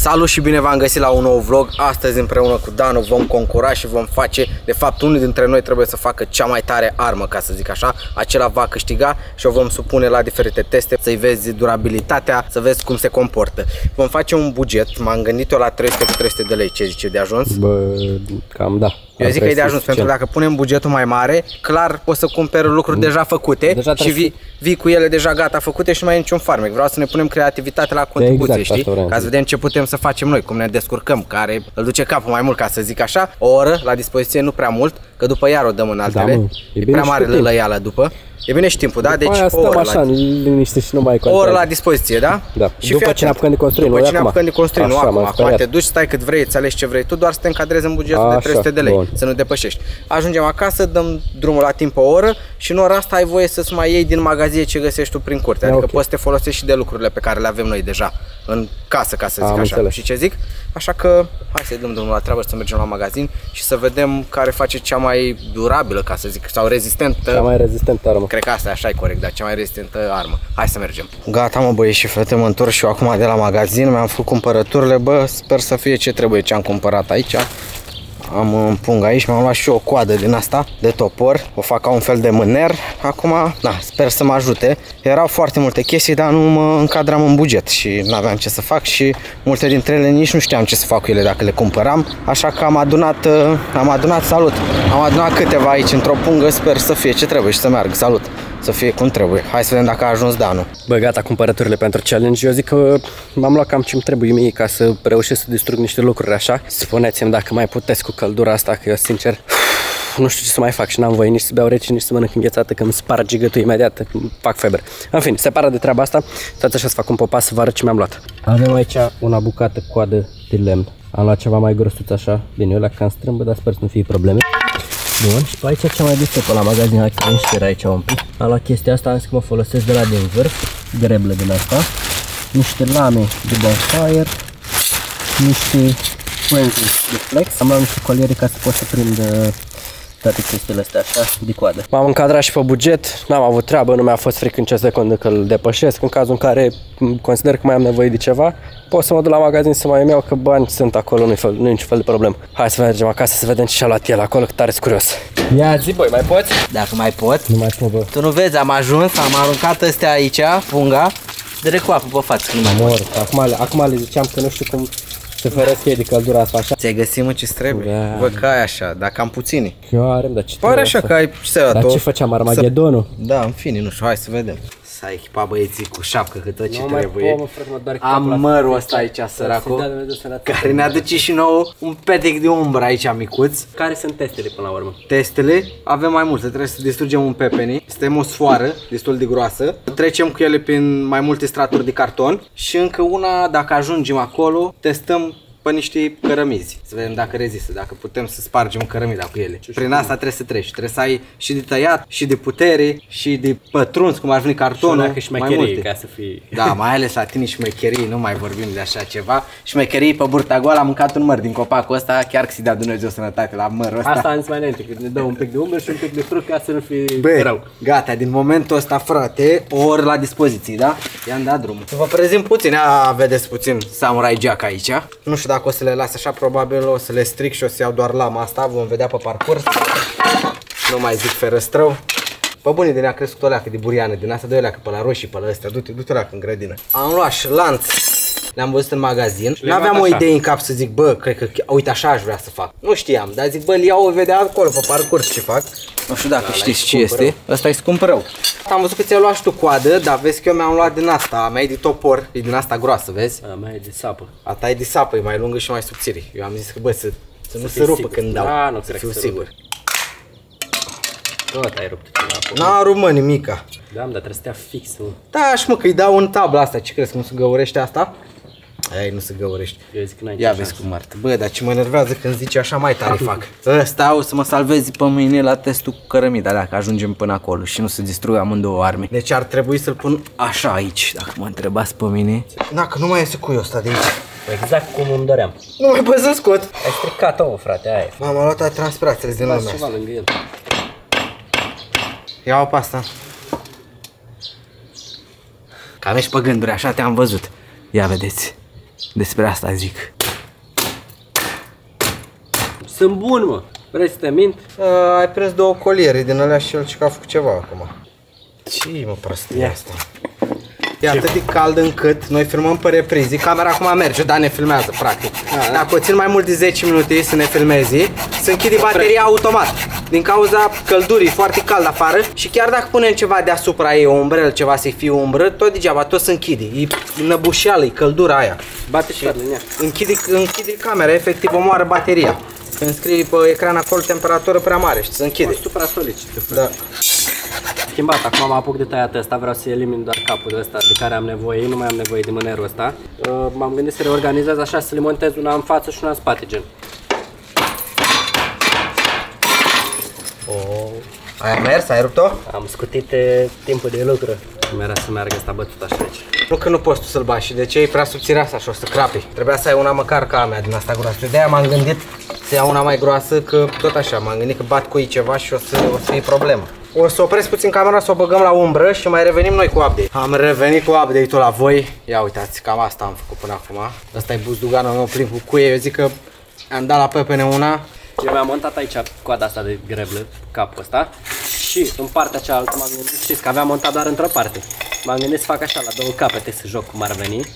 Salut și bine v-am găsit la un nou vlog. Astăzi împreună cu Danu vom concura și vom face, de fapt unul dintre noi trebuie să facă cea mai tare armă, ca să zic așa. Acela va câștiga și o vom supune la diferite teste, să-i vezi durabilitatea, să vezi cum se comportă. Vom face un buget, m-am gândit eu la 300 cu 300 de lei, ce zice de ajuns? Bă, cam da. Eu zic că e de ajuns, pentru că dacă punem bugetul mai mare, clar poți să cumperi lucruri mm. deja făcute deja și vii, vii cu ele deja gata făcute și nu mai e niciun farmec. Vreau să ne punem creativitatea la contribuție, exact, știi? Ca să vedem ce putem să facem noi, cum ne descurcăm, care îl duce capul mai mult, ca să zic așa. O oră la dispoziție, nu prea mult, că după iar o dăm în altele. Da, mă, e, e prea mare lălăială după. E bine și timpul, da? Deci aia o oră așa, la... liniște și nu mai O oră la dispoziție, da? Da. Și după ce ne apucăm de construit, După ce ne apucăm de construit, nu acum. Acum te duci, stai cât vrei, îți alegi ce vrei tu, doar să te încadrezi în bugetul așa, de 300 de lei, bun. să nu depășești. Ajungem acasă, dăm drumul la timp o oră și în ora asta ai voie să-ți mai iei din magazie ce găsești tu prin curte. Adică okay. poți să te folosești și de lucrurile pe care le avem noi deja în casă, ca să zic Am așa. Înțeles. Și ce zic? Așa că hai să dăm drumul la treabă, să mergem la magazin și să vedem care face cea mai durabilă, ca să zic, sau rezistentă. Cea mai rezistentă armă. Cred că asta e așa e corect, dar cea mai rezistentă armă. Hai să mergem. Gata mă băieți și frate, mă întorc și eu acum de la magazin, mi-am făcut cumpărăturile, bă, sper să fie ce trebuie ce am cumpărat aici am un pung aici, mi-am luat și o coadă din asta de topor, o fac ca un fel de mâner. Acum, da, sper să mă ajute. Erau foarte multe chestii, dar nu mă încadram în buget și nu aveam ce să fac și multe dintre ele nici nu știam ce să fac cu ele dacă le cumpăram. Așa că am adunat, uh, am adunat, salut, am adunat câteva aici într-o pungă, sper să fie ce trebuie și să meargă, salut să fie cum trebuie. Hai să vedem dacă a ajuns Danu. Bă, gata cumpărăturile pentru challenge. Eu zic că m-am luat cam ce-mi trebuie mie ca să reușesc să distrug niște lucruri așa. Spuneți-mi dacă mai puteți cu căldura asta, că eu sincer nu știu ce să mai fac și n-am voie nici să beau rece, nici să mănânc înghețată, că îmi sparge gâtul imediat, fac febră. În fine, separat de treaba asta, tot așa să fac un popas să vă arăt ce mi-am luat. Avem aici una bucată coadă de lemn. Am luat ceva mai grăsuț așa, bine, eu la cam strâmbă, dar sper să nu fie probleme. Bun, și pe aici ce mai dus pe la magazin, hai să aici un pic. Am luat chestia asta, am zis că mă folosesc de la din vârf, greblă din asta. Niște lame de bonfire, niște pânzi de flex. Am luat niște coliere ca să pot să prind uh, toate chestiile astea așa de coadă. M-am încadrat și pe buget, n-am avut treabă, nu mi-a fost fric în ce secundă că îl depășesc. În cazul în care consider că mai am nevoie de ceva, pot să mă duc la magazin să mai iau, că bani sunt acolo, nu-i fel, nu niciun fel de problemă. Hai să mergem acasă să vedem ce și-a luat el acolo, că tare curios. Ia zi, băi, mai poți? Dacă mai pot. Nu mai pot, bă. Tu nu vezi, am ajuns, am aruncat astea aici, punga, direct cu apă pe față, nu mai Mor, acum, acum le ziceam că nu știu cum se fără de căldura asta așa. Ți-ai găsit mă ce trebuie? Da. Bă, că ai așa, dacă am puțini. Eu arem, dar ce Pare așa că ai ce Dar ce făceam, Armagedonul? Să... Da, în fine, nu știu, hai să vedem. S-a echipat băieții cu șapcă cât tot ce trebuie. Mă, frate, am mărul ăsta aici, săracul, care ne aduce și nou un petec de umbră aici, micuț. Care sunt testele până la urmă? Testele, avem mai multe, trebuie să distrugem un pepeni. Este o sfoară destul de groasă. Trecem cu ele prin mai multe straturi de carton și încă una, dacă ajungem acolo, testăm pe niște cărămizi. Să vedem dacă rezistă, dacă putem să spargem cărămida cu ele. Prin asta trebuie să treci. Trebuie să ai și de tăiat, și de putere, și de pătruns, cum ar veni cartonul. Și mai multe. ca să fii... Da, mai ales la tine șmecherii, nu mai vorbim de așa ceva. Șmecherii pe burta goală, am mâncat un măr din copacul ăsta, chiar că să-i dea Dumnezeu sănătate la mărul ăsta. Asta am zis mai înainte, că ne dă un pic de umbră și un pic de fruct ca să nu fie Bă, rău. Gata, din momentul ăsta, frate, o oră la dispoziție, da? I-am dat drumul. Să vă prezint puțin, a, vedeți puțin Samurai Jack aici. Nu știu dacă o să le las așa, probabil o să le stric și o să iau doar lama asta, vom vedea pe parcurs. Nu mai zic ferăstrău. Pe bunii de ne-a crescut o leacă de buriană, din asta doi leacă pe la roșii, pe la astea, du-te, du-te leacă în grădină. Am luat și lanț, le-am văzut în magazin. Nu aveam o idee în cap să zic, bă, cred că, uite, așa aș vrea să fac. Nu știam, dar zic, bă, îl iau, o vedea acolo, pe parcurs ce fac. Nu știu dacă da, știți ce este. Ăsta e scump rău. Am văzut că ți-ai luat și tu coadă, dar vezi că eu mi-am luat din asta. A mea e de topor, e din asta groasă, vezi? A mea e de sapă. A ta e de sapă, e mai lungă și mai subțire. Eu am zis că, bă, să, să, să nu se rupă sigur. când dau. Da, nu să fiu sigur. Tot ai rupt ceva. N-a rupt, mă, nimica. Da, dar trebuie să stea fix, mă. Da, și mă, că îi dau în tabla asta. Ce crezi, cum se găurește asta? Aia nu se găurești. Eu zic că Ia vezi cum arată. Bă, dar ce mă enervează când zice așa mai tare fac. Ăsta o să mă salvezi pe mine la testul cu cărămida, dacă ajungem până acolo și nu se distrug amândouă arme. Deci ar trebui să-l pun așa aici, dacă mă întrebați pe mine. Da, că nu mai este cu ăsta de aici. Exact cum îmi doream. Nu mai pot să scot. Ai stricat-o, frate, aia e. M-am luat transpirațiile din lumea ceva lângă el. Ia-o pe asta. Cam ești pe gânduri, așa te-am văzut. Ia vedeți. Despre asta zic. Sunt bun, mă. Vrei să te mint? Uh, ai prins două coliere din alea și el și că a făcut ceva acum. Ce mă prostie asta? E atât de cald încât noi filmăm pe reprizi, camera acum merge, dar ne filmează practic. da. Dacă o țin mai mult de 10 minute să ne filmezi, se închide bateria automat. Din cauza căldurii, foarte cald afară și chiar dacă punem ceva deasupra ei, o umbrel, ceva să fie umbră, tot degeaba, tot se închide. E năbușeală, e căldura aia. Bate și în ea. Închide, închide camera, efectiv omoară bateria. Când scrie pe ecran acolo temperatură prea mare și se închide. Supra solici. Da. Schimbat, acum mă apuc de tăiat ăsta, vreau să elimin doar capul ăsta de care am nevoie, nu mai am nevoie de mânerul ăsta. Uh, M-am gândit să reorganizez așa, să le montez una în față și una în spate, gen. Oh. Ai mers? Ai rupt-o? Am scutit eh, timpul de lucru. Nu era să meargă asta bătut așa aici. Nu că nu poți tu să-l bagi și de ce e prea subțire asta și o să crapi. Trebuia să ai una măcar ca a mea din asta groasă. De aia m-am gândit să iau una mai groasă, că tot așa, m-am gândit că bat cu ei ceva și o să, o să fie problemă. O să opresc puțin camera, să o băgăm la umbră și mai revenim noi cu update. Am revenit cu update-ul la voi. Ia uitați, cam asta am făcut până acum. Asta e buzduganul meu plin cu cuie. Eu zic că am dat la pepene una. Eu mi-am montat aici coada asta de greblă, capul ăsta și în partea cealaltă m-am gândit, știți că aveam montat doar într-o parte. M-am gândit să fac așa la două capete să joc cum ar veni.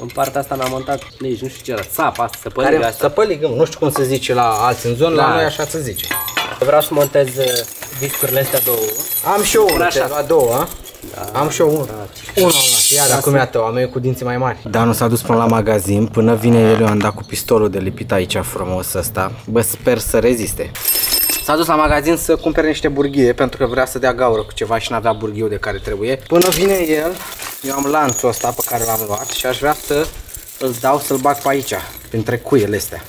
În partea asta mi-am montat, nici nu știu ce era, țapa asta, să păliga Care asta. să păligăm, nu știu cum se zice la alții în zonă, la Da. noi așa se zice. Vreau să montez uh, discurile astea două. Am și eu unul, Așa. te-ai luat două, a? Am și eu unul. Unul am luat. Ia, dar cum iată, am eu cu dinții mai mari. Da, nu s-a dus până la magazin, până vine el, eu am dat cu pistolul de lipit aici frumos ăsta. Bă, sper să reziste. S-a dus la magazin să cumpere niște burghie pentru că vrea să dea gaură cu ceva și n-avea burghiu de care trebuie. Până vine el, eu am lanțul ăsta pe care l-am luat și aș vrea să îl dau să-l bag pe aici, printre cuiele astea.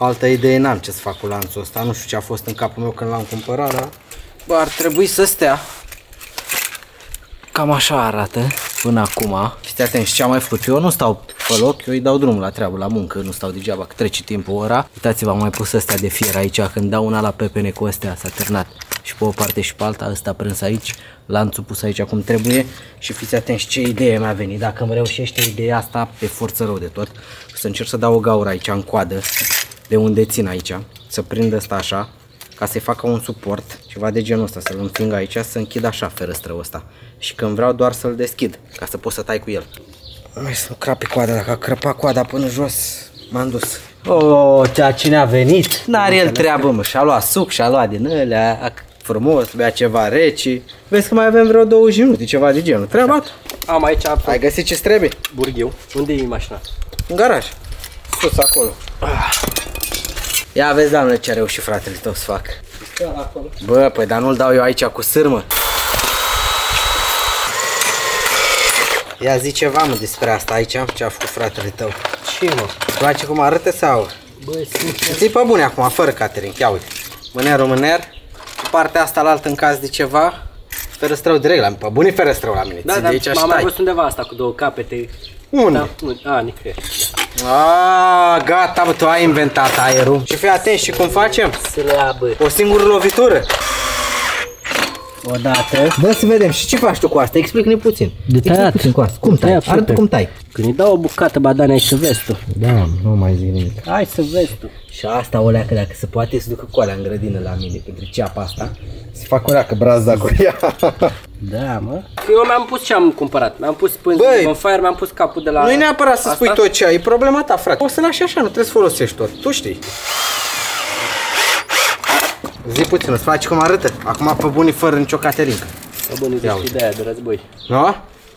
Altă idee n-am ce să fac cu lanțul ăsta, nu știu ce a fost în capul meu când l-am cumpărat, dar... Bă, ar trebui să stea. Cam așa arată până acum. Fiți atenți, ce am mai făcut? Eu nu stau pe loc, eu îi dau drumul la treabă, la muncă, nu stau degeaba, că trece timpul ora. Uitați-vă, am mai pus astea de fier aici, când dau una la pepene cu astea, s-a târnat. Și pe o parte și pe alta, ăsta prins aici, lanțul pus aici cum trebuie. Și fiți atenți ce idee mi-a venit. Dacă îmi reușește ideea asta, pe forță rău de tot, să încerc să dau o gaură aici, în coadă, de unde țin aici, să prind asta așa, ca să-i facă un suport, ceva de genul ăsta, să-l împing aici, să închid așa ferăstrăul ăsta. Și când vreau doar să-l deschid, ca să pot să tai cu el. Mai să crape coada, dacă a crăpat coada până jos, m-am dus. Oh, ceea cine a venit? N-are el treabă, mă, și-a luat suc, și-a luat din ălea, a- frumos, bea ceva reci. Vezi că mai avem vreo 20 minute, ceva de genul. Treaba ta. Am aici Ai găsit ce trebuie? burghiu. Unde e mașina? În garaj. Sus, acolo. Ia vezi, doamne, ce a reușit fratele tău să fac. Bă, păi dar nu-l dau eu aici cu sârmă. Ia zi ceva, mă, despre asta aici, ce a făcut fratele tău. Ce mă? Îți place cum arată sau? Băi, sincer. Ți pe bune acum, fără catering, ia uite. Mâner, mâner, cu partea asta la altă în caz de ceva, ferăstrău direct la mine, pe bune ferăstrău la mine, Da, ții da, de aici și m-am mai tai. văzut undeva asta cu două capete. Unde? Da, nu, a, nicăieri. Ah, gata, bă, tu ai inventat aerul. Și fii atent și cum facem? Să le ia, bă. O singură lovitură. Odată. Bă, să vedem. Și ce faci tu cu asta? Explică-ne puțin. De Explică tăiat. puțin cu asta. Cum De tai? tăiat, Arată super. cum tai. Când îi dau o bucată badane ai să vezi tu. Da, nu mai zic nimic. Hai să vezi tu. Și asta o leacă, dacă se poate, să ducă cu alea în grădină la mine, pentru ceapa asta. Să fac o leacă brazda cu ea. Da, mă. Eu mi-am pus ce am cumpărat. Mi-am pus pânză Băi, de bonfire, mi-am pus capul de la... Nu-i neapărat să asta. spui tot ce ai, e problema ta, frate. O să lași așa, nu trebuie să folosești tot. Tu știi. Zi puțin, îți faci cum arătă? Acum pe bunii fără nicio caterincă. Bă, bun, Ia zici ideea de război. Nu?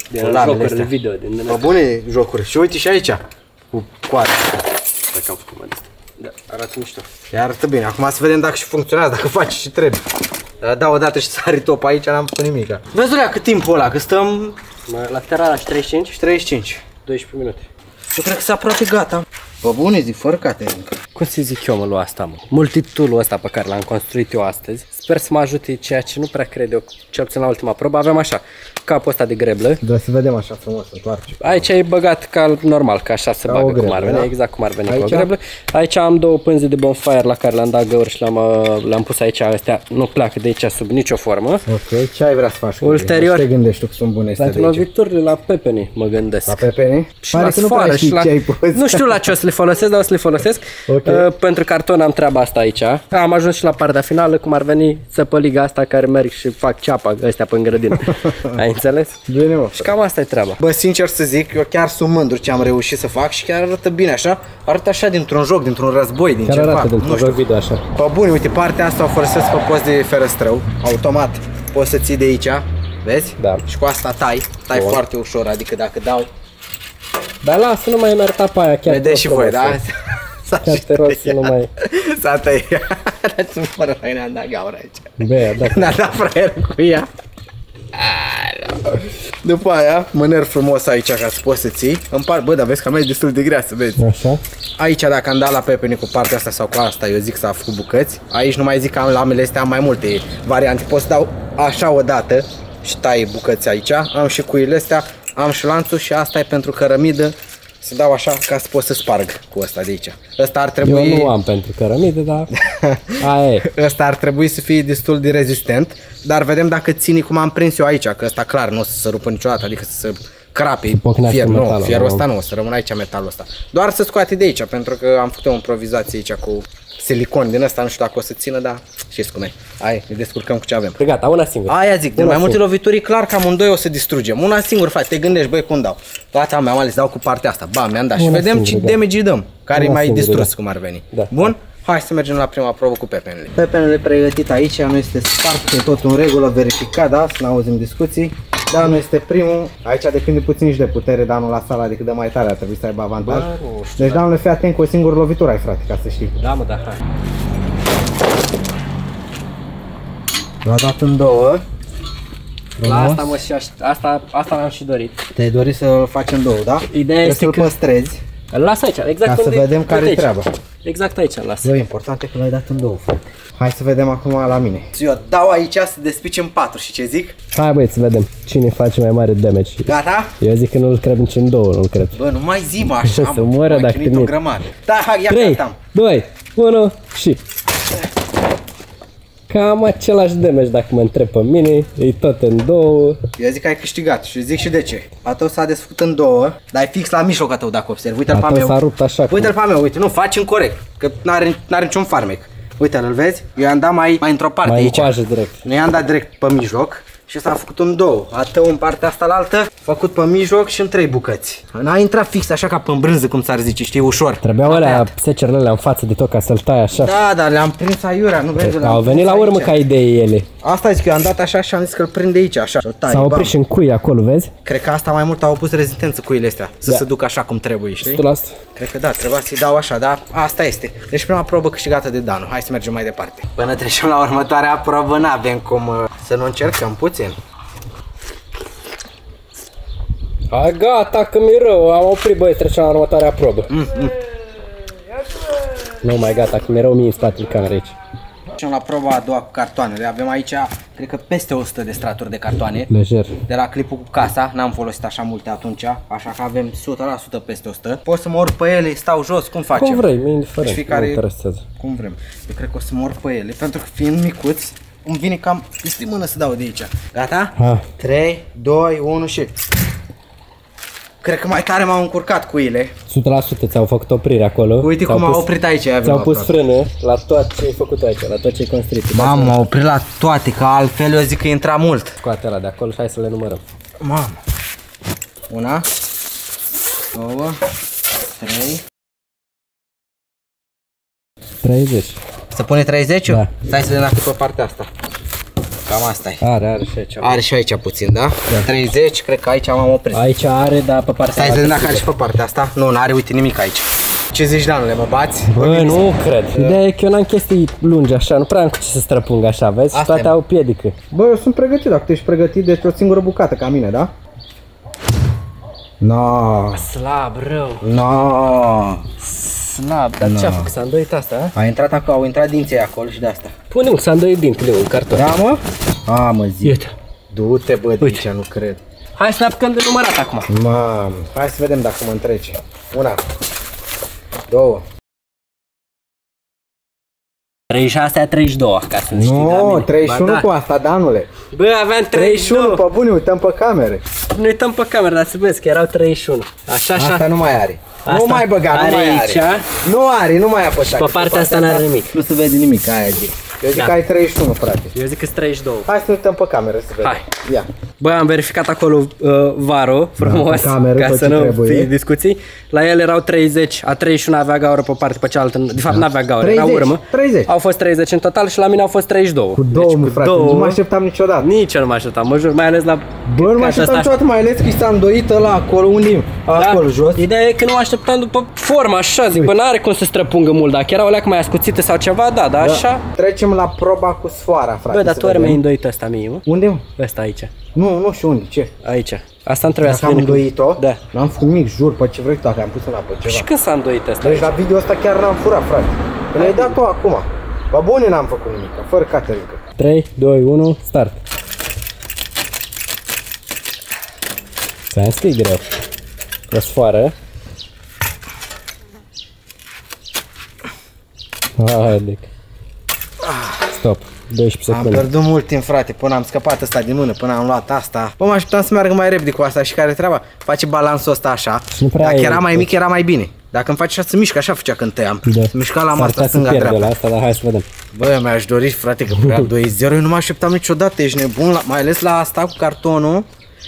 Din Lamele jocurile astea. video, din din Pe bune jocuri. Și uite și aici. Cu coada. Dacă am făcut mai destul. Da, arată mișto. Ea arată bine. Acum să vedem dacă și funcționează, dacă face și trebuie. Dar da, odată și sari top aici, n-am făcut nimic. Vezi, Lea, cât timpul ăla, că stăm Mă, La terara și 35, și 35. 12 minute. Eu cred că s-a aproape gata. Bă, bune, zic, fără caterincă. Cum să zic eu, mă, lui asta, mă? Multitool-ul ăsta pe care l-am construit eu astăzi, Sper să mă ajute ceea ce nu prea cred eu, cel puțin la ultima probă. Avem așa, capul ăsta de greblă. Da, să vedem așa frumos, întoarce. Aici e băgat ca normal, ca așa se Ca bagă o greblă, cum ar veni, da? exact cum ar veni cu Aici? o greblă. Aici am două pânze de bonfire la care le-am dat găuri și le-am, uh, le-am pus aici, astea nu pleacă de aici sub nicio formă. Ok, ce ai vrea să faci? cu Ulterior- ele? Ce te gândești tu că sunt bune astea de Pentru aici? loviturile la pepeni, mă gândesc. La pepene? Și Pare la că nu prea sfoară știi și la... ce ai pus. Nu știu la ce o să le folosesc, dar o să le folosesc. Ok. Uh, pentru carton am treaba asta aici. Am ajuns și la partea finală, cum ar veni săpăliga asta care merg și fac ceapa ăstea pe grădină. ai înțeles? Bine, mă. Și cam asta e treaba. Bă, sincer să zic, eu chiar sunt mândru ce am reușit să fac și chiar arată bine așa. Arată așa dintr-un joc, dintr-un război, din Chiar ceva. arată nu dintr-un știu. joc video așa. Pe bune, uite, partea asta o folosesc pe post de ferăstrău. Automat poți să ții de aici, vezi? Da. Și cu asta tai, tai Bun. foarte ușor, adică dacă dau, Dar lasă, nu mai merita pe aia chiar. vedeți și te rog voi, da? frumos. S-a Chiar te rog să nu mai... S-a tăiat. Dați-mi fără la ne-am dat gaură aici. Bă, da. Ne-a dat fraier cu ea. După aia, mâner frumos aici ca să poți să ții. Îmi par, bă, dar vezi că a mea e destul de grea să vezi. Așa. Aici dacă am dat la pepene cu partea asta sau cu asta, eu zic să a făcut bucăți. Aici nu mai zic că am la amele astea am mai multe variante. Pot să dau așa o dată și tai bucăți aici. Am și cuile astea, am și lanțul și asta e pentru cărămidă. Să dau așa ca să pot să sparg cu ăsta de aici. Ăsta ar Eu trebui... nu am pentru cărămide, dar aia e. Ăsta ar trebui să fie destul de rezistent, dar vedem dacă ține cum am prins eu aici, că ăsta clar nu o să se rupă niciodată, adică să se crape pocnească fier, nu, metalul, fierul da. ăsta nu, o să rămână aici metalul ăsta. Doar să scoate de aici, pentru că am făcut o improvizație aici cu silicon din ăsta, nu știu dacă o să țină, dar știți cum e. Hai, ne descurcăm cu ce avem. Gata, una singură. Aia zic, de Una mai multe singură. lovituri, e clar că amândoi o să distrugem. Una singură, frate, te gândești, băi, cum dau? Gata, mi-am ales, dau cu partea asta. Ba, mi-am dat. Și Una vedem ce singură, da. damage îi dăm. Care e Una mai singură, distrus, da. cum ar veni. Da. Bun? Hai să mergem la prima probă cu pepenele. Pepenele pregătit aici, nu este spart, e tot în regulă, verificat, da? Să nu auzim discuții. Da, nu este primul. Aici depinde puțin și de putere, dar nu la sala, adică de mai tare ar trebui să aibă avantaj. Bă, nu știu, deci, doamne, fii atent cu o singură lovitură ai, frate, ca să știi. Da, mă, da, hai. L-a dat în două. La asta, mă, și aș, asta, asta am și dorit. Te-ai dorit să-l faci în două, da? Ideea Trebuie este să-l că- păstrezi. Îl las aici, exact Ca să unde vedem care-i uite aici. treaba. Exact aici îl las. Zău, important e că l-ai dat în două, frate. Hai să vedem acum la mine. Eu dau aici să despici în patru și ce zic? Hai băieți, să vedem cine face mai mare damage. Gata? Eu zic că nu-l cred nici în două, nu-l cred. Bă, nu mai zi mă așa, Să mă, moară m-am dacă chinuit o nu- grămadă. Da, hai, ia 3, gata. 2, 1 și... Cam același damage dacă mă întreb pe mine, e tot în două. Eu zic că ai câștigat și zic și de ce. A tău s-a desfăcut în două, dar e fix la mijloc a tău dacă observi. Uite-l A pe tău meu. s-a rupt așa cum- Uite-l pe meu, uite, nu, faci în corect, că n-are, n-are niciun farmec. Uite-l, îl vezi? Eu i-am dat mai, mai într-o parte Mai aici. încoajă direct. Nu i-am dat direct pe mijloc și s-a făcut în două. A tău în partea asta la altă, făcut pe mijloc și în trei bucăți. N-a intrat fix așa ca pe brânză, cum s-ar zice, știi, ușor. Trebuiau A alea tăiat. secerele alea în față de tot ca să-l tai așa. Da, dar le-am prins aiurea, nu vezi? le-am Au venit prins la urmă aici. ca idee ele. Asta zic, eu am dat așa și am zis că îl prinde aici, așa. Și-o tai, S-au bam. oprit și în cui acolo, vezi? Cred că asta mai mult au pus rezistență cuile astea, să Da. se ducă așa cum trebuie, știi? 100%. Cred că da, trebuia să-i dau așa, dar asta este. Deci prima probă câștigată de Danu. Hai să mergem mai departe. Până trecem la următoarea probă, n-avem cum uh, să nu încercăm puțin. A, gata, că mi-e rău, am oprit, băi, trecem la următoarea probă. Mm, Nu mai gata, că mi-e rău mie în spatele camerei aici. Trecem la proba a doua cu cartoanele. Avem aici, cred că peste 100 de straturi de cartoane. Lejer. De la clipul cu casa, n-am folosit așa multe atunci, așa că avem 100% peste 100. Pot să mă urc pe ele, stau jos, cum facem? Cum vrei, mi-e indiferent, Și fiecare- nu mă interesează. Cum vrem. Eu cred că o să mă urc pe ele, pentru că fiind micuți, îmi vine cam este mână să dau de aici. Gata? Ha. 3, 2, 1 și... Cred că mai tare m-au încurcat cuile. 100% ți-au făcut oprire acolo. Uite Ți-au cum au pus- oprit aici. ia Ți-au vină pus aproape. frână la tot ce ai făcut aici, la tot ce ai construit. Mamă, m-au oprit la toate, că altfel eu zic că intra mult. Scoate ăla de acolo și hai să le numărăm. Mamă. Una, două, trei. 30. Să pune 30 Da. Stai să vedem dacă e pe partea asta. Cam asta e. Are, are și aici. Are și aici puțin, da? 30, cred că aici m-am oprit. Aici are, dar pe partea Stai să vedem altă. dacă are și pe partea asta. Nu, n-are, uite, nimic aici. Ce zici, Danule, mă bați? Bă, nu cred. Ideea e că eu n-am chestii lungi așa, nu prea am cu ce să străpung așa, vezi? Asta Toate e. au piedică. Bă, eu sunt pregătit, dacă tu ești pregătit, deci o singură bucată ca mine, da? No, Slab, rău. no. Slab, dar ce a făcut? S-a îndoit asta, a? A intrat acolo, au intrat dinții acolo și de asta. Pune un, s-a îndoit dintele, un carton. Da, mă? A, mă zi. Uite. Du-te, bă, de aici, nu cred. Hai să ne apucăm de numărat acum. Mamă, hai să vedem dacă mă întrece. Una, două. 36 a 32, ca să nu știi. Nu, da, 31 Ba da. cu asta, Danule. Bă, aveam 31, 31. pe bune, uităm pe camere. Nu uităm pe cameră, dar să vezi că erau 31. Așa, așa. Asta nu mai are. Asta nu mai băga, are nu mai aici. are. Nu are, nu mai apăsa. Pe partea asta n-are nimic. Nu se vede nimic, aia zic. Eu zic Da. că ai 31, frate. Eu zic că 32. Hai să ne uităm pe cameră să vedem. Hai. Ia. Bă, am verificat acolo uh, varo, frumos, pe cameră, ca tot să ce nu trebuie. fie discuții. La el erau 30, a 31 avea gaură pe partea pe cealaltă, de fapt n-avea gaură, era 30, urmă. 30. Au fost 30 în total și la mine au fost 32. Cu două, deci, mă, cu frate, două, nu mă așteptam niciodată. Nici eu nu mă așteptam, mă jur, mai ales la... Bă, nu mă ca așteptam asta- niciodată, mai ales că i s-a îndoit ăla acolo, unde e? Acolo, jos. Da. Ideea e că nu mă așteptam după formă, așa, zic, bă, n-are cum să străpungă mult, dacă era o leacă mai ascuțită sau ceva, da, dar așa... Trecem la proba cu sfoara, frate. Bă, dar să tu ori vedem. mi-ai îndoit ăsta mie, mă? Unde, mă? Ăsta aici, Nu, nu știu unde, ce? aici. Asta îmi trebuia Dacă să am vină cu- îndoit-o? Da. N-am făcut nimic, jur, pe ce vrei tu, dacă am pus în apă ceva. Și când s-a îndoit ăsta? Deci la video ăsta chiar n-am furat, frate. Că le-ai dat-o acum. Bă, bune n-am făcut nimic, fără Caterinca. 3, 2, 1, start. Ți-am zis că e greu. O sfoară. Haide. Stop. 12 Am secunde. pierdut mult timp, frate, până am scăpat asta din mână, până am luat asta. Bă, mă așteptam să meargă mai repede cu asta și care treaba? Face balansul ăsta așa. nu prea Dacă ai- era mai mic, era mai bine. Dacă îmi faci așa să mișcă, așa făcea când tăiam. Da. Mișca la S-ar masa putea să stânga pierde dreapta. la asta, dar hai să vedem. Bă, mi-aș dori, frate, că prea 2-0, eu nu mă așteptam niciodată, ești nebun, la, mai ales la asta cu cartonul.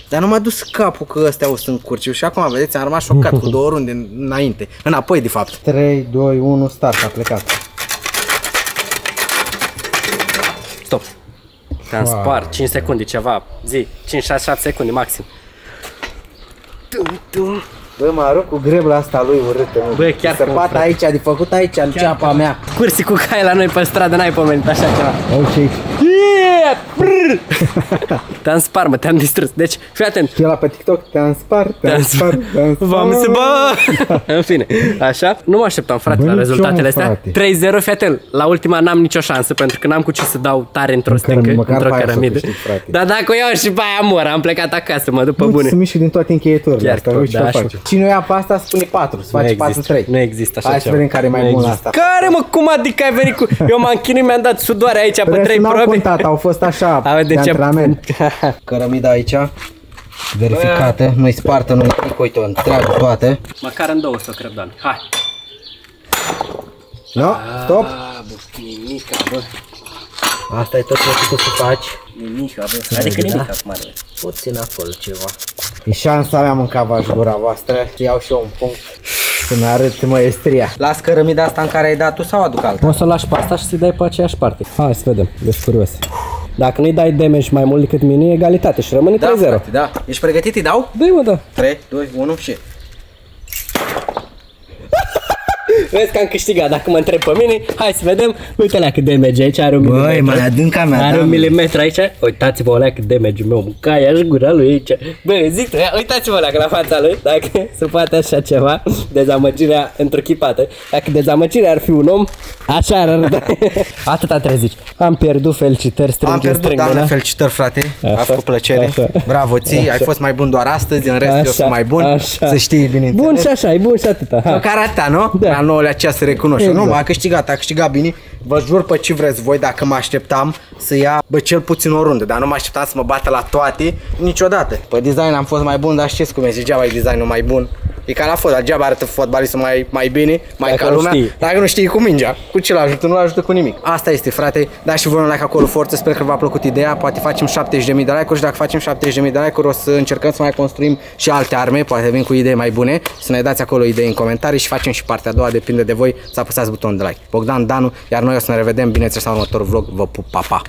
Dar nu m-a dus capul că ăstea o să încurce și acum, vedeți, am rămas șocat cu două runde înainte, înapoi de fapt. 3, 2, 1, start, a plecat. Stop. Te-am Wow. spart 5 secunde, ceva. Zi, 5, 6, 7 secunde maxim. Tum, tum. Bă, mă arunc cu grebla asta lui urâtă, mă. Bă, chiar Să cum, pat frate. aici, de făcut aici, în ceapa mea. Cursi cu cai la noi pe stradă, n-ai pomenit așa ceva. Ok. Yeah! Brr! Te-am spart, mă, te-am distrus. Deci, fii atent. Și la pe TikTok te-am spart, te-am Te-am spart, te-am spart. V-am se bă! În fine, așa. Nu mă așteptam, frate, Bă, la nici rezultatele eu, astea. frate. 3-0, fii atent. La ultima n-am nicio șansă, pentru că n-am cu ce să dau tare într-o Măcar- stâncă, măcar într-o pe aia să cărămidă. câștig, frate. Dar dacă o iau și pe aia mor, am plecat acasă, mă duc pe Nu, bune. să mișcă din toate încheieturile Chiar astea, că, uite ce da, o așa. face. Cine o ia pe asta spune 4, să face Nu există, 4-3. nu există așa Hai să ceva. vedem care e mai Nu bun la există. asta. Care mă, cum adică ai venit cu... Eu m-am chinuit, mi-am dat sudoare aici pe Restul trei n-au probe. contat, au fost așa, Auzi, de de ce- antrenament. Cărămida aici, verificată, nu-i spartă, nu-i nimic, uite, o întreagă toate. Măcar în două să o cred, doamne. Hai. No, stop. Ah, bă, nimica, bă. Asta e tot ce ai putut să faci. Nimica, bă. Adică da? nimic acum, are. Puțin acolo ceva. E șansa mea mâncava gura voastră, iau și eu un punct să-mi arăt maestria. Las cărămida asta în care ai dat tu sau aduc alta? Poți să o lași pe asta și să-i dai pe aceeași parte. Hai să vedem, ești curios. Dacă nu-i dai damage mai mult decât mine, e egalitate și rămâne 3-0. Da, frate, da. Ești pregătit? Îi dau? Dă-i mă, da. 3, 2, 1 și... Vezi că am câștigat, dacă mă întreb pe mine, hai să vedem. Uite la cât damage aici, are un Băi, milimetru. mai adânca mea, Are da, un mă. milimetru aici. Uitați-vă o cât damage meu, mâncaia și gura lui aici. Bă, zic, uitați-vă la la fața lui, dacă se poate așa ceva, dezamăgirea întruchipată. Dacă dezamăgirea ar fi un om, așa ar arăta. Atâta trebuie zici. Am pierdut, felicitări, strâng Am în pierdut, strâng, da, da? felicitări, frate. A Așa, făcut plăcere. așa. Bravo ție, ai fost mai bun doar astăzi, în rest eu sunt mai bun. așa. Să știi, bineînțeles. Bun și așa, e bun și atâta. Hai. Măcar atâta, nu? Da. La nouălea ceas să recunoști. Exact. Nu, a câștigat, a câștigat bine. Vă jur pe ce vreți voi, dacă mă așteptam să ia, bă, cel puțin o rundă, dar nu mă așteptam să mă bată la toate niciodată. Pe design am fost mai bun, dar știți cum e, degeaba e designul mai bun. E ca la fotbal, degeaba arată fotbalistul mai, mai bine, mai Dacă ca nu lumea, știi. dacă nu știi cu mingea. Cu ce ajută? Nu ajută cu nimic. Asta este, frate. Dați și voi un like acolo forță, sper că v-a plăcut ideea. Poate facem 70.000 de like-uri și dacă facem 70.000 de like-uri o să încercăm să mai construim și alte arme, poate vin cu idei mai bune. Să ne dați acolo idei în comentarii și facem și partea a doua, depinde de voi, să apăsați butonul de like. Bogdan Danu, iar noi o să ne revedem, bineînțeles, la următorul vlog. Vă pup, pa, pa!